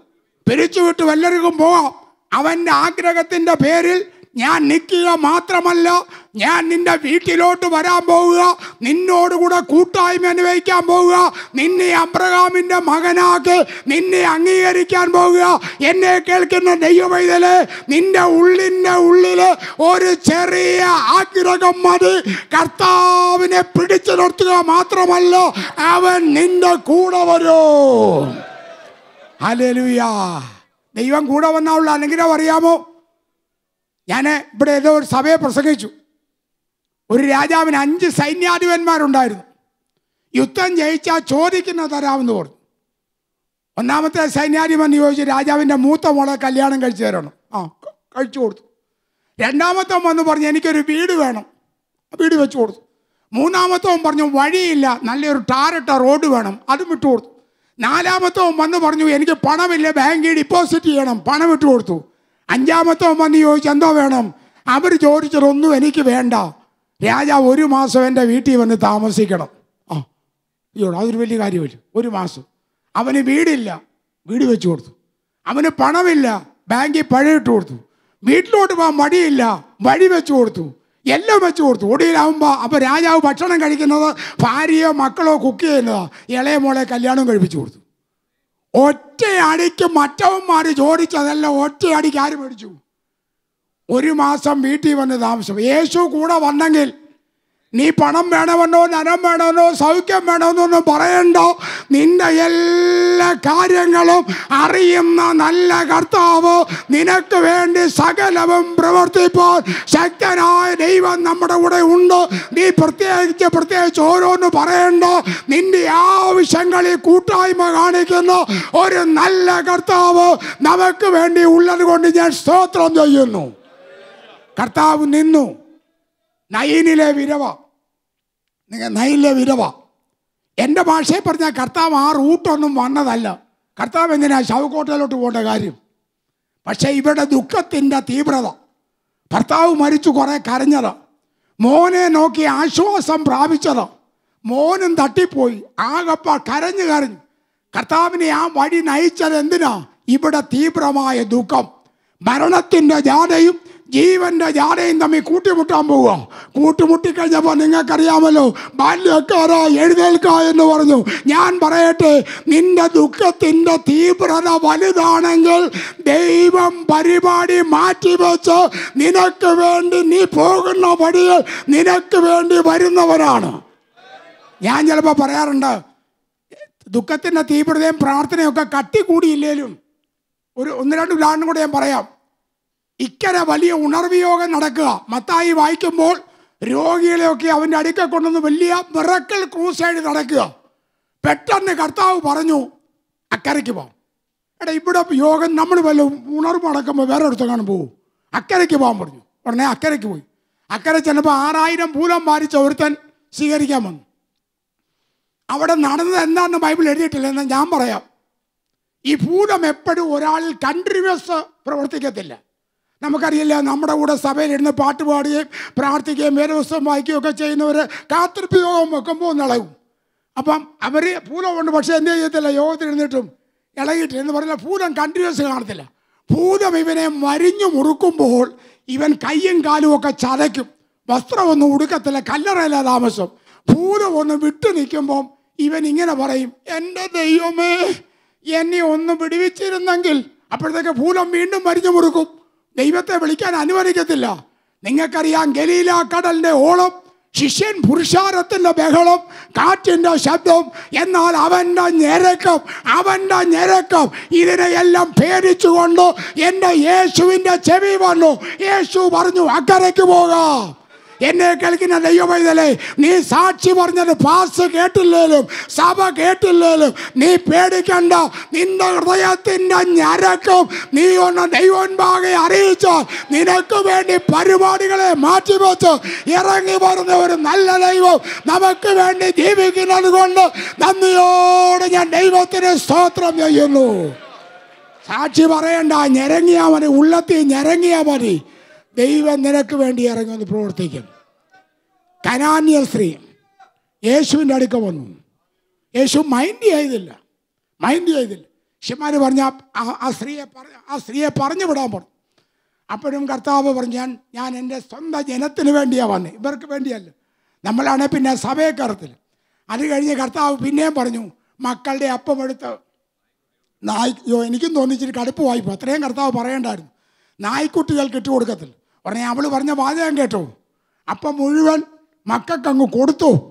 പിരിച്ചുവിട്ടു എല്ലാവർക്കും പോവാം? അവന്റെ ആഗ്രഹത്തിന്റെ പേരിൽ ഞാൻ നിൽക്കുക മാത്രമല്ല ഞാൻ നിന്റെ വീട്ടിലോട്ട് വരാൻ പോവുക നിന്നോടുകൂടെ കൂട്ടായ്മ അനുഭവിക്കാൻ പോവുക നിന്നെ അബ്രഹാമിന്റെ മകനാക്കി നിന്നെ അംഗീകരിക്കാൻ പോവുക. എന്നെ കേൾക്കുന്ന ദൈവമൈതൽ നിന്റെ ഉള്ളിന്റെ ഉള്ളിൽ ഒരു ചെറിയ ആഗ്രഹം മതി. കർത്താവിനെ പിടിച്ചു നിർത്തുക മാത്രമല്ല അവൻ നിന്റെ കൂടെ വരും. ഹല്ലേലൂയ. ദൈവം കൂടെ വന്നുള്ള അനുഗ്രഹം അറിയാമോ? ഞാൻ ഇവിടെ ഏതോ ഒരു സഭയെ പ്രസംഗിച്ചു. ഒരു രാജാവിന് അഞ്ച് സൈന്യാധിപന്മാരുണ്ടായിരുന്നു. യുദ്ധം ജയിച്ചാൽ ചോദിക്കുന്ന തരാമെന്ന് പറഞ്ഞു. ഒന്നാമത്തെ സൈന്യാധിപൻ ചോദിച്ചു രാജാവിന്റെ മൂത്ത മോളെ കല്യാണം കഴിച്ചു തരണം? ആ കഴിച്ചു കൊടുത്തു. രണ്ടാമത്തവൻ വന്ന് പറഞ്ഞു എനിക്കൊരു വീട് വേണം. വീട് വെച്ചു കൊടുത്തു. മൂന്നാമത്തവൻ പറഞ്ഞു വഴിയില്ല നല്ലൊരു ടാറിട്ട റോഡ് വേണം അതും വിട്ടു കൊടുത്തു. നാലാമത്തവൻ വന്ന് പറഞ്ഞു എനിക്ക് പണമില്ല ബാങ്കിൽ ഡിപ്പോസിറ്റ് ചെയ്യണം. പണം ഇട്ട് കൊടുത്തു. അഞ്ചാമത്തവൻ വന്ന് ചോദിച്ചു എന്തോ വേണം? അവർ ചോദിച്ചതൊന്നും എനിക്ക് വേണ്ട. രാജാവ് ഒരു മാസം എന്റെ വീട്ടിൽ വന്ന് താമസിക്കണം. ആ അയ്യോ അതൊരു വലിയ കാര്യമല്ല? ഒരു മാസം. അവന് വീടില്ല. വീട് വെച്ച് കൊടുത്തു. അവന് പണമില്ല. ബാങ്കിൽ പഴയിട്ട് കൊടുത്തു. വീട്ടിലോട്ട് പോകാൻ മടിയില്ല. വഴി വെച്ച് കൊടുത്തു. എല്ലാം വെച്ച് കൊടുത്തു. ഒടിയിലാവുമ്പോൾ അപ്പോൾ രാജാവ് ഭക്ഷണം കഴിക്കുന്നത് ഭാര്യയോ മക്കളോ കുക്ക് ചെയ്യുന്നതോ ഇളയ മോളെ കല്യാണം കഴിപ്പിച്ചു കൊടുത്തു. ഒറ്റയടിക്ക് മറ്റവന്മാർ ചോദിച്ചതല്ല ഒറ്റയടിക്ക് ആര് മേടിച്ചു? ഒരു മാസം വീട്ടിൽ വന്ന് താമസം യേശു കൂടെ വന്നെങ്കിൽ നീ പണം വേണമെന്നോ ധനം വേണമെന്നോ സൗഖ്യം വേണമെന്നൊന്നും പറയണ്ട. നിന്റെ എല്ലാ കാര്യങ്ങളും അറിയുന്ന നല്ല കർത്താവ് നിനക്ക് വേണ്ടി സകലവും പ്രവർത്തിപ്പോൾ ശക്തനായ ദൈവം നമ്മുടെ കൂടെ ഉണ്ട്. നീ പ്രത്യേകിച്ച് പ്രത്യേകിച്ച് ഓരോന്ന് പറയണ്ട. നിന്റെ ആവശ്യങ്ങളിൽ കൂട്ടായ്മ കാണിക്കുന്ന ഒരു നല്ല കർത്താവ് നമുക്ക് വേണ്ടി ഉള്ളത് കൊണ്ട് ഞാൻ സ്തോത്രം ചെയ്യുന്നു. കർത്താവ് നിന്നു. നയിനിലെ വിരവ. നിങ്ങൾ നൈല വിരവ എന്റെ ഭാഷയിൽ പറഞ്ഞാൽ കർത്താവ് ആ റൂട്ടൊന്നും വന്നതല്ല. കർത്താവ് എന്തിനാ ശവക്കോട്ടയിലോട്ട് പോകേണ്ട കാര്യം? പക്ഷേ ഇവിടെ ദുഃഖത്തിന്റെ തീവ്രത. ഭർത്താവ് മരിച്ചു കുറേ കരഞ്ഞത്. മോനെ നോക്കി ആശ്വാസം പ്രാപിച്ചത്. മോനും തട്ടിപ്പോയി. ആകപ്പ കരഞ്ഞു കരഞ്ഞു. കർത്താവിനെ ആ വഴി നയിച്ചത് എന്തിനാ? ഇവിടെ തീവ്രമായ ദുഃഖം. മരണത്തിന്റെ ജാഥയും ജീവന്റെ ജാടയും തമ്മിൽ കൂട്ടിമുട്ടാൻ പോവുക. കൂട്ടിമുട്ടിക്കഴിഞ്ഞപ്പോൾ നിങ്ങൾക്കറിയാമല്ലോ ബാല്യക്കാരാ എഴുന്നേൽക്ക എന്ന് പറഞ്ഞു. ഞാൻ പറയട്ടെ നിന്റെ ദുഃഖത്തിന്റെ തീവ്രത വലുതാണെങ്കിൽ ദൈവം പരിപാടി മാറ്റിവെച്ച് നിനക്ക് വേണ്ടി നീ പോകുന്ന വഴിയിൽ നിനക്ക് വേണ്ടി വരുന്നവരാണ് ഞാൻ ചിലപ്പോൾ പറയാറുണ്ട് ദുഃഖത്തിന്റെ തീവ്രതയും പ്രാർത്ഥനയൊക്കെ കട്ടി കൂടിയില്ലേലും ഒരു ഒന്ന് രണ്ട് ഉദാഹരണം കൂടെ ഞാൻ പറയാം. ഇക്കരെ വലിയ ഉണർവിയോഗം നടക്കുക. മത്തായി വായിക്കുമ്പോൾ രോഗികളെയൊക്കെ അവന്റെ അടുക്ക കൊണ്ടുവന്ന് വലിയ മിറക്കൽ ക്രൂസൈഡ് നടക്കുക. പെട്ടെന്ന് കർത്താവ് പറഞ്ഞു അക്കരയ്ക്ക് പോകാം. എടാ ഇവിടെ യോഗം നമ്മൾ വല്ല ഉണർവ് നടക്കുമ്പോൾ വേറെ അടുത്തെങ്ങാനും പോകും അക്കരയ്ക്ക് പോകാൻ പറഞ്ഞു. ഉടനെ അക്കരയ്ക്ക് പോയി. അക്കരെ ചെന്നപ്പോൾ ആറായിരം പൂലം വാരിച്ച ഒരുത്തൻ സ്വീകരിക്കാൻ വന്നു. അവിടെ നടന്നത് എന്താണെന്ന് ബൈബിൾ എഴുതിയിട്ടില്ല എന്ന് ഞാൻ പറയാം. ഈ ഭൂതം എപ്പോഴും ഒരാളിൽ കണ്ടിന്യൂസ് പ്രവർത്തിക്കത്തില്ല. നമുക്കറിയില്ല നമ്മുടെ കൂടെ സഭയിലിരുന്ന് പാട്ട് പാടുകയും പ്രാർത്ഥിക്കുകയും വേദവസ്തം വായിക്കുകയും ഒക്കെ ചെയ്യുന്നവർ കാത്തിരിപ്പ് യോഗം വെക്കുമ്പോൾ ഇളകും അപ്പം അവർ ഭൂതമുണ്ട് പക്ഷേ എന്ത് ചെയ്യത്തില്ല? യോഗത്തിലിരുന്നിട്ടും ഇളകിയിട്ട് എന്ന് പറഞ്ഞാൽ ഭൂതം കണ്ടിന്യൂസ് കാണത്തില്ല. ഭൂതം ഇവനെ മരിഞ്ഞു മുറുക്കുമ്പോൾ ഇവൻ കയ്യും കാലും ഒക്കെ ചതയ്ക്കും. വസ്ത്രമൊന്നും ഉടുക്കത്തില്ല കല്ലറയില്ല താമസം. ഭൂതം ഒന്ന് വിട്ടു നിൽക്കുമ്പം ഇവൻ ഇങ്ങനെ പറയും എന്റെ ദൈവമേ എന്നെ ഒന്ന് പിടിവിച്ചിരുന്നെങ്കിൽ അപ്പോഴത്തേക്ക് ഭൂതം വീണ്ടും മരിഞ്ഞു മുറുക്കും. ദൈവത്തെ വിളിക്കാൻ അനുവദിക്കത്തില്ല. നിങ്ങൾക്കറിയാം ഗലീല കടലിന്റെ ഓളം ശിഷ്യൻ പുരുഷാരത്തിന്റെ ബഹളം കാറ്റിന്റെ ശബ്ദം എന്നാൽ അവന്റെ ഞെരക്കം അവന്റെ ഞെരക്കം ഇതിനെയെല്ലാം പേടിച്ചുകൊണ്ട് എന്റെ യേശുവിന്റെ ചെവി വന്നു. യേശു പറഞ്ഞു അക്കരയ്ക്ക് പോകാം. എന്നെ കേൾക്കുന്ന ദൈവമൈതലേ നീ സാക്ഷി പറഞ്ഞത് പാസ് കേട്ടില്ലേലും സഭ കേട്ടില്ലേലും നീ പേടിക്കണ്ട. നിന്റെ ഹൃദയത്തിന്റെ ഞരക്കും നീ ഒന്ന് ദൈവൻപാകെ അറിയിച്ചാൽ നിനക്ക് വേണ്ടി പരിപാടികളെ മാറ്റിവെച്ച് ഇറങ്ങി വരുന്ന ഒരു നല്ല ദൈവം നമുക്ക് വേണ്ടി ജീവിക്കുന്നത് കൊണ്ട് നന്ദിയോടെ ഞാൻ ദൈവത്തിന് സ്തോത്രം ചെയ്യുന്നു. സാക്ഷി പറയണ്ട ഞെരങ്ങിയാൽ മതി ഉള്ളത്തിൽ ഞെരങ്ങിയാൽ മതി. ദൈവം നിനക്ക് വേണ്ടി ഇറങ്ങി വന്ന് പ്രവർത്തിക്കും. കനാന്യ സ്ത്രീ യേശുവിന്റെ അടുക്ക വന്നു. യേശു മൈൻഡ് ചെയ്തില്ല. മൈൻഡ് ചെയ്തില്ല. ശിമാർ പറഞ്ഞ ആ- സ്ത്രീയെ പറഞ്ഞ ആ സ്ത്രീയെ പറഞ്ഞു വിടാൻ പറഞ്ഞു. അപ്പോഴും കർത്താവ് പറഞ്ഞു ഞാൻ എന്റെ സ്വന്തം ജനത്തിന് വേണ്ടിയാണ് വന്നത് ഇവർക്ക് വേണ്ടിയല്ല. നമ്മളാണെ പിന്നെ സഭയെ കയറത്തിൽ അത് കഴിഞ്ഞ് കർത്താവ് പിന്നെയും പറഞ്ഞു മക്കളുടെ അപ്പം എടുത്ത് നായ് അയ്യോ എനിക്കും തോന്നിച്ചിട്ട് കടുപ്പ് വായ്പ അത്രയും കർത്താവ് പറയേണ്ടായിരുന്നു. നായ്ക്കുട്ടികൾക്ക് ഇട്ട് കൊടുക്കത്തില്ല ഉടനെ അവൾ പറഞ്ഞ വാചകം കേട്ടോ. അപ്പം മുഴുവൻ മക്കൾക്ക് അങ്ങ് കൊടുത്തു.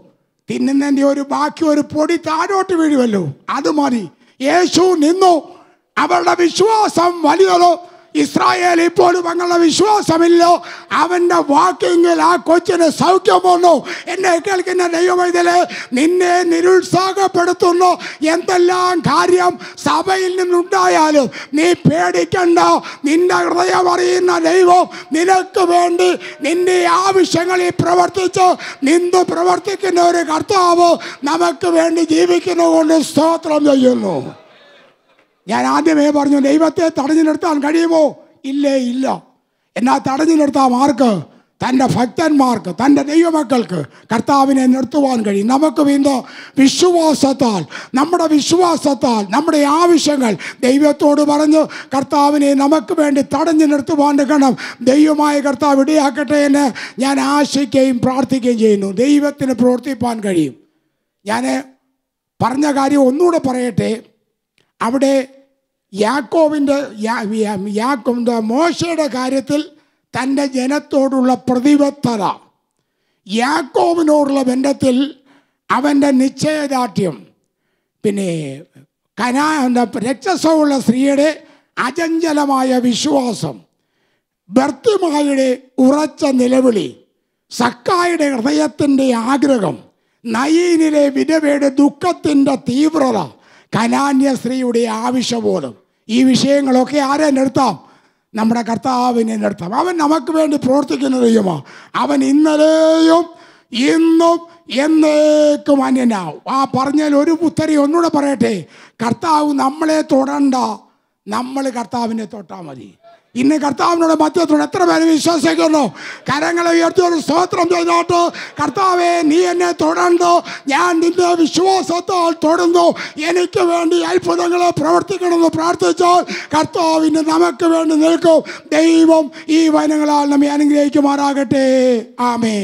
തിന്നുന്നതിന്റെ ഒരു ബാക്കി ഒരു പൊടി താഴോട്ട് വീഴുമല്ലോ അത് മതി. യേശു നിന്നു. അവളുടെ വിശ്വാസം വലിയതോ ഇസ്രായേൽ ഇപ്പോഴും അങ്ങനെ വിശ്വാസമില്ലോ. അവന്റെ വാക്കിങ്ങിൽ ആ കൊച്ചിന് സൗഖ്യം വന്നു. എന്നെ കേൾക്കുന്ന ദൈവവൈദ്യൽ നിന്നെ നിരുത്സാഹപ്പെടുത്തുന്നു. എന്തെല്ലാം കാര്യം സഭയിൽ നിന്നുണ്ടായാലും നീ പേടിക്കണ്ട. നിന്റെ ഹൃദയം അറിയുന്ന ദൈവം നിനക്ക് വേണ്ടി നിന്റെ ആവശ്യങ്ങളിൽ പ്രവർത്തിച്ച് നിന്ന് പ്രവർത്തിക്കുന്ന ഒരു കർത്താവ് നമുക്ക് വേണ്ടി ജീവിക്കുന്നതുകൊണ്ട് സ്തോത്രം ചെയ്യുന്നു. ഞാൻ ആദ്യമേ പറഞ്ഞു ദൈവത്തെ തടഞ്ഞു നിർത്താൻ കഴിയുമോ? ഇല്ലേ ഇല്ല. എന്നാൽ തടഞ്ഞു നിർത്താം ആർക്ക്? തന്റെ ഭക്തന്മാർക്ക് തന്റെ ദൈവമക്കൾക്ക് കർത്താവിനെ നിർത്തുവാൻ കഴിയും. നമുക്ക് വീണ്ടും വിശ്വാസത്താൽ നമ്മുടെ വിശ്വാസത്താൽ നമ്മുടെ ആവശ്യങ്ങൾ ദൈവത്തോട് പറഞ്ഞ് കർത്താവിനെ നമുക്ക് വേണ്ടി തടഞ്ഞു നിർത്തുവാൻ കണം ദൈവമായ കർത്താവ് ഇടയാക്കട്ടെ എന്ന് ഞാൻ ആശിക്കുകയും പ്രാർത്ഥിക്കുകയും ചെയ്യുന്നു. ദൈവത്തിന് പ്രവർത്തിപ്പാൻ കഴിയും. ഞാൻ പറഞ്ഞ കാര്യം ഒന്നുകൂടെ പറയട്ടെ. അവിടെ യാക്കോവിന്റെ യാ- യാ- യാക്കോവിന്റെ മോശയുടെ കാര്യത്തിൽ തന്റെ ജനത്തോടുള്ള പ്രതിബദ്ധത യാക്കോവിനോടുള്ള ബന്ധത്തിൽ അവന്റെ നിശ്ചയദാർഢ്യം. പിന്നെ കനാ എന്താ രക്ഷസമുള്ള സ്ത്രീയുടെ അചഞ്ചലമായ വിശ്വാസം ബർത്തിമായുടെ ഉറച്ച നിലവിളി സക്കായുടെ ഹൃദയത്തിന്റെ ആഗ്രഹം നയീനിലെ വിധവയുടെ ദുഃഖത്തിന്റെ തീവ്രത കനാന്യ സ്ത്രീയുടെ ആവശ്യബോധം. ഈ വിഷയങ്ങളൊക്കെ ആരെ നിർത്താം? നമ്മുടെ കർത്താവിനെ നിർത്താം. അവൻ നമുക്ക് വേണ്ടി പ്രവർത്തിക്കുന്ന ദൈവമാണ് അവൻ ഇന്നലെയും ഇന്നും എന്നേക്കും അന്യനാവും. ആ പറഞ്ഞാൽ ഒരു പുത്തരി ഒന്നുകൂടെ പറയട്ടെ. കർത്താവ് നമ്മളെ തൊടണ്ട. നമ്മൾ കർത്താവിനെ തൊട്ടാൽ മതി. ഇന്ന് കർത്താവിനോട് മധ്യത്തിനോട് എത്ര പേര് വിശ്വസിക്കുന്നു? കരങ്ങളെ ഉയർത്തി ഒരു സ്തോത്രം ചെയ്തോട്ട്. കർത്താവെ നീ എന്നെ തൊടണ്ടോ? ഞാൻ നിന്റെ വിശ്വാസത്താൽ തൊടുന്നു. എനിക്ക് വേണ്ടി അത്ഭുതങ്ങളെ പ്രവർത്തിക്കണമെന്ന് പ്രാർത്ഥിച്ചാൽ കർത്താവിന് നമുക്ക് വേണ്ടി നിൽക്കും. ദൈവം ഈ വനങ്ങളാൽ നമ്മെ അനുഗ്രഹിക്കുമാറാകട്ടെ. ആമേ